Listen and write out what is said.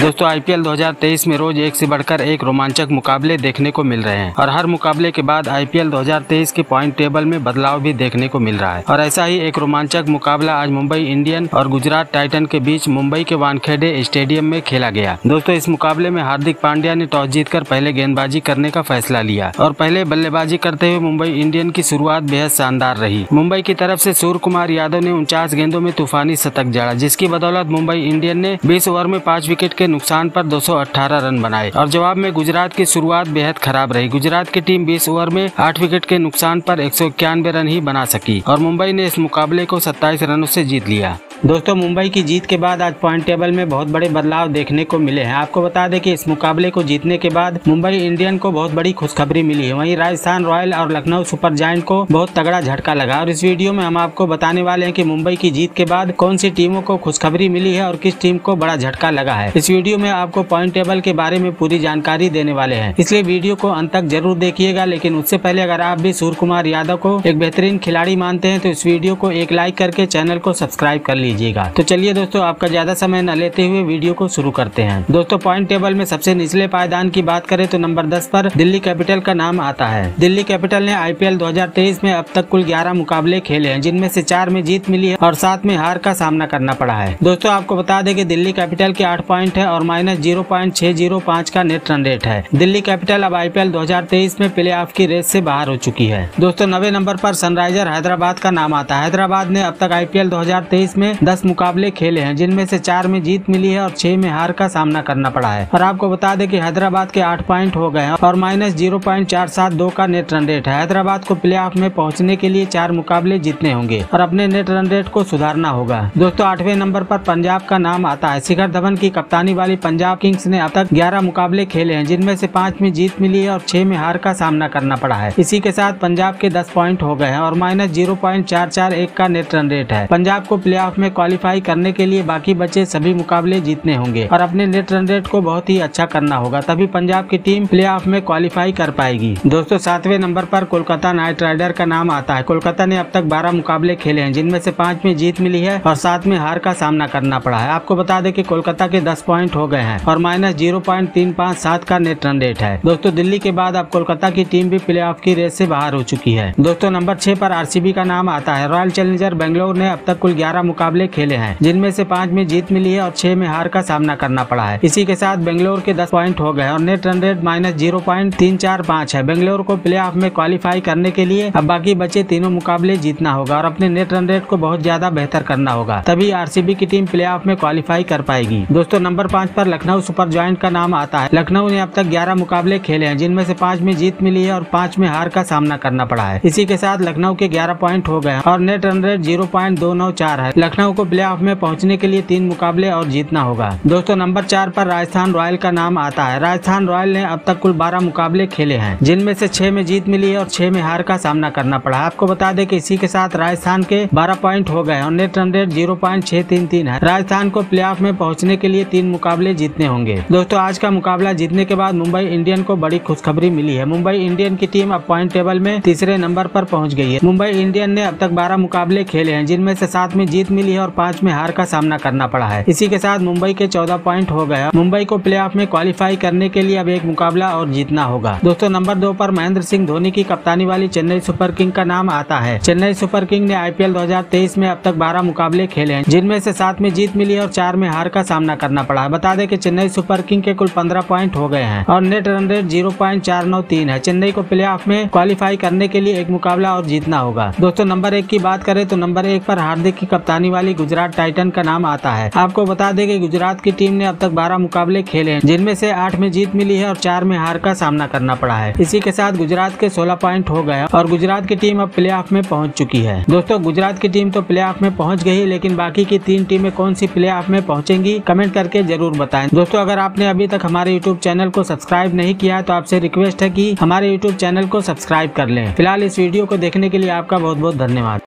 दोस्तों आईपीएल 2023 में रोज एक से बढ़कर एक रोमांचक मुकाबले देखने को मिल रहे हैं और हर मुकाबले के बाद आईपीएल 2023 के पॉइंट टेबल में बदलाव भी देखने को मिल रहा है। और ऐसा ही एक रोमांचक मुकाबला आज मुंबई इंडियन और गुजरात टाइटन के बीच मुंबई के वानखेड़े स्टेडियम में खेला गया। दोस्तों, इस मुकाबले में हार्दिक पांड्या ने टॉस जीत पहले गेंदबाजी करने का फैसला लिया और पहले बल्लेबाजी करते हुए मुंबई इंडियन की शुरुआत बेहद शानदार रही। मुंबई की तरफ़ ऐसी सूर्य कुमार यादव ने उनचास गेंदों में तूफानी शतक जड़ा, जिसकी बदौलत मुंबई इंडियन ने बीस ओवर में पाँच विकेट के नुकसान पर 218 रन बनाए। और जवाब में गुजरात की शुरुआत बेहद खराब रही। गुजरात की टीम 20 ओवर में 8 विकेट के नुकसान पर एक सौ इक्यानवे रन ही बना सकी और मुंबई ने इस मुकाबले को 27 रनों से जीत लिया। दोस्तों, मुंबई की जीत के बाद आज पॉइंट टेबल में बहुत बड़े बदलाव देखने को मिले हैं। आपको बता दें कि इस मुकाबले को जीतने के बाद मुंबई इंडियन को बहुत बड़ी खुशखबरी मिली है। वहीं राजस्थान रॉयल और लखनऊ सुपर जायंट को बहुत तगड़ा झटका लगा। और इस वीडियो में हम आपको बताने वाले हैं कि मुंबई की जीत के बाद कौन सी टीमों को खुशखबरी मिली है और किस टीम को बड़ा झटका लगा है। इस वीडियो में आपको पॉइंट टेबल के बारे में पूरी जानकारी देने वाले हैं। इसलिए वीडियो को अंत तक ज़रूर देखिएगा, लेकिन उससे पहले अगर आप भी सूर्य कुमार यादव को एक बेहतरीन खिलाड़ी मानते हैं तो इस वीडियो को एक लाइक करके चैनल को सब्सक्राइब कर लीजिएगा। तो चलिए दोस्तों, आपका ज़्यादा समय न लेते हुए वीडियो को शुरू करते हैं। दोस्तों, पॉइंट टेबल में सबसे निचले पायदान की बात करें तो नंबर दस पर दिल्ली कैपिटल का नाम आता है। दिल्ली कैपिटल ने आईपीएल 2023 में अब तक कुल 11 मुकाबले खेले हैं, जिनमें से चार में जीत मिली है और सात में हार का सामना करना पड़ा है। दोस्तों, आपको बता दें कि दिल्ली कैपिटल के आठ पॉइंट है और माइनस ज़ीरो पॉइंट छह ज़ीरो पाँच का नेट रन रेट है। दिल्ली कैपिटल अब आईपीएल 2023 में प्ले ऑफ़ की रेस से बाहर हो चुकी है। दोस्तों, नवे नंबर पर सनराइजर हैदराबाद का नाम आता है। हैदराबाद ने अब तक आईपीएल 2023 में दस मुकाबले खेले हैं, जिनमें से चार में जीत मिली है और छह में हार का सामना करना पड़ा है। और आपको बता दें कि हैदराबाद के आठ पॉइंट हो गए हैं और माइनस ज़ीरो पॉइंट चार सात दो का नेट रन रेट है। हैदराबाद को प्ले ऑफ़ में पहुँचने के लिए चार मुकाबले जीतने होंगे और अपने नेट रन रेट को सुधारना होगा। दोस्तों, आठवें नंबर पर पंजाब का नाम आता है। शिखर धवन की कप्तानी वाली पंजाब किंग्स ने अब तक ग्यारह मुकाबले खेले हैं, जिनमें से पाँच में जीत मिली है और छह में हार का सामना करना पड़ा है। इसी के साथ पंजाब के दस पॉइंट हो गए हैं और माइनस ज़ीरो पॉइंट चार चार एक का नेट रन रेट है। पंजाब को प्ले ऑफ़ में क्वालिफाई करने के लिए बाकी बचे सभी मुकाबले जीतने होंगे। और अपने नेट रन रेट को बहुत ही अच्छा करना होगा, तभी पंजाब की टीम प्ले में क्वालिफाई कर पाएगी। दोस्तों, सातवें नंबर पर कोलकाता नाइट राइडर का नाम आता है। कोलकाता ने अब तक बारह मुकाबले खेले हैं, जिनमें से पाँच में जीत मिली है और सात में हार का सामना करना पड़ा है। आपको बता दें कि कोलकाता के दस पॉइंट हो गए हैं और माइनस ज़ीरो पॉइंट तीन पाँच सात का नेट रन रेट है। दोस्तों, दिल्ली के बाद अब कोलकाता की टीम भी प्ले की रेस से बाहर हो चुकी है। दोस्तों नंबर छह पर आरसीबी का नाम आता है। रॉयल चैलेंजर बेंगलोर ने अब तक कुल ग्यारह मुकाबले खेले हैं, जिनमें से पाँच में जीत मिली है और छह में हार का सामना करना पड़ा है। इसी के साथ बेंगलोर के दस पॉइंट हो गए और net run rate minus zero point तीन चार पाँच है। बेंगलोर को प्ले ऑफ़ में क्वालिफाई करने के लिए अब बाकी बचे तीनों मुकाबले जीतना होगा और अपने नेट रन रेट को बहुत ज़्यादा बेहतर करना होगा। तभी आरसीबी की टीम प्ले में क्वालिफाई कर पाएगी। दोस्तों, नंबर पाँच पर लखनऊ सुपर ज्वाइंट का नाम आता है। लखनऊ ने अब तक ग्यारह मुकाबले खेले हैं, जिनमें से पाँच में जीत मिली है और पाँच में हार का सामना करना पड़ा है। इसी के साथ लखनऊ के ग्यारह पॉइंट हो गए और net run rate zero point दो नौ चार है। लखनऊ को प्ले में पहुँचने के लिए तीन मुकाबले और जीतना होगा। दोस्तों, नंबर चार पर राजस्थान रॉयल का नाम आता है। राजस्थान रॉयल ने अब तक कुल बारह मुकाबले खेले हैं, जिनमें से छह में जीत मिली और छह में हार का सामना करना पड़ा। आपको बता दें कि इसी के साथ राजस्थान के बारह पॉइंट हो गए और net run rate zero point छह तीन तीन है। राजस्थान को प्ले में पहुँचने के लिए तीन मुकाबले जीतने होंगे। दोस्तों, आज का मुकाबला जीतने के बाद मुंबई इंडियन को बड़ी खुशखबरी मिली है। मुंबई इंडियन की टीम अब पॉइंट टेबल में तीसरे नंबर पर पहुँच गई है। मुंबई इंडियन ने अब तक बारह मुकाबले खेले हैं, जिनमें से सात में जीत मिली है और पाँच में हार का सामना करना पड़ा है। इसी के साथ मुंबई के चौदह पॉइंट हो गया। मुंबई को प्ले में क्वालिफाई करने के लिए अब एक मुकाबला और जीतना होगा। दोस्तों, नंबर दो पर महेंद्र सिंह धोनी की कप्तानी वाली चेन्नई सुपर किंग का नाम आता है। चेन्नई सुपर किंग ने आईपीएल 2023 में अब तक 12 मुकाबले खेले हैं, जिनमें से सात में जीत मिली और चार में हार का सामना करना पड़ा। है बता दें कि चेन्नई सुपर किंग के कुल पंद्रह पॉइंट हो गए हैं और नेट रन रेट ज़ीरो है। चेन्नई को प्ले में क्वालिफाई करने के लिए एक मुकाबला और जीतना होगा। दोस्तों, नंबर एक की बात करें तो नंबर एक पर हार्दिक की कप्तानी वाली गुजरात टाइटन का नाम आता है। आपको बता दें कि गुजरात की टीम ने अब तक बारह मुकाबले खेले हैं, जिनमें से आठ में जीत मिली है और चार में हार का सामना करना पड़ा है। इसी के साथ गुजरात के सोलह पॉइंट हो गए और गुजरात की टीम अब प्ले में पहुँच चुकी है। दोस्तों, गुजरात की टीम तो प्ले में पहुँच गई, लेकिन बाकी की तीन टीमें कौन सी प्ले में पहुँचेंगी, कमेंट करके ज़रूर बताए। दोस्तों, अगर आपने अभी तक हमारे यूट्यूब चैनल को सब्सक्राइब नहीं किया तो आपसे रिक्वेस्ट है की हमारे यूट्यूब चैनल को सब्सक्राइब कर ले। फ़िलहाल इस वीडियो को देखने के लिए आपका बहुत बहुत धन्यवाद।